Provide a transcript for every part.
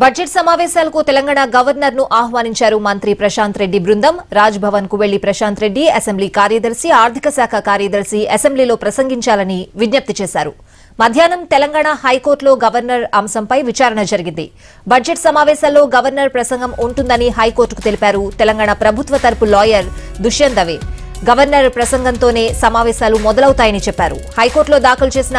Budget సమావేశాలకు తెలంగాణ గవర్నర్ను ఆహ్వానించారు మంత్రి ప్రశాంత్ రెడ్డి బృందం. రాజ్భవన్కు వెళ్ళి ప్రశాంత్ రెడ్డి అసెంబ్లీ కార్యదర్శి ఆర్థిక శాఖ కార్యదర్శి అసెంబ్లీలో ప్రసంగించాలని విజ్ఞప్తి చేశారు. మధ్యాహ్నం తెలంగాణ హైకోర్టులో గవర్నర్ అంశంపై విచారణ జరిగింది. బడ్జెట్ సమావేశాల్లో గవర్నర్ ప్రసంగం ఉంటుందని హైకోర్టుకు తెలిపారు తెలంగాణ ప్రభుత్వ తరపు లాయర్ దుష్యంత్ దవే గవర్నర్ ప్రసంగంతోనే సమావేశాలు మొదలవుతాయని చెప్పారు. హైకోర్టులో దాఖలు చేసిన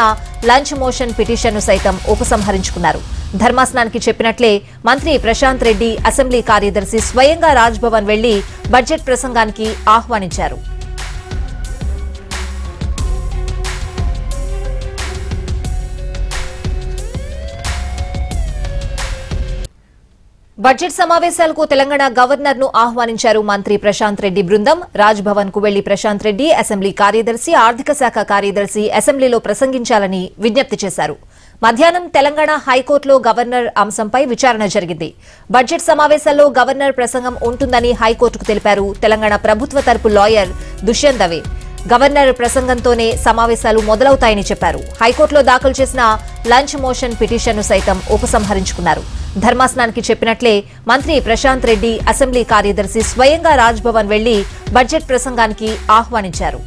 లంచ్ మోషన్ పిటిషన్ను సైతం ఉపసంహరించుకున్నారు. ధర్మాసనానికి చెప్పినట్లే మంత్రి ప్రశాంత్ రెడ్డి అసెంబ్లీ కార్యదర్శి స్వయంగా రాజ్భవన్ వెళ్ళి బడ్జెట్ ప్రసంగానికి ఆహ్వానించారు. బడ్జెట్ సమావేశాలకు తెలంగాణ గవర్నర్ను ఆహ్వానించారు మంత్రి ప్రశాంత్ రెడ్డి బృందం. రాజ్ భవన్కు వెళ్ళి ప్రశాంత్ రెడ్డి అసెంబ్లీ కార్యదర్శి ఆర్థిక శాఖ కార్యదర్శి అసెంబ్లీలో ప్రసంగించాలని విజ్ఞప్తి చేశారు. మధ్యాహ్నం తెలంగాణ హైకోర్టులో గవర్నర్ అంశంపై విచారణ జరిగింది. బడ్జెట్ సమావేశాల్లో గవర్నర్ ప్రసంగం ఉంటుందని హైకోర్టుకు తెలిపారు తెలంగాణ ప్రభుత్వ తరపు లాయర్ దుష్యంత్ దవే గవర్నర్ ప్రసంగంతోనే సమావేశాలు మొదలవుతాయని చెప్పారు. హైకోర్టులో దాఖలు చేసిన లంచ్ మోషన్ పిటిషన్ను సైతం ఉపసంహరించుకున్నారు. ధర్మాసనానికి చెప్పినట్లే మంత్రి ప్రశాంత్ రెడ్డి అసెంబ్లీ కార్యదర్శి స్వయంగా రాజ్భవన్ వెళ్ళి బడ్జెట్ ప్రసంగానికి ఆహ్వానించారు.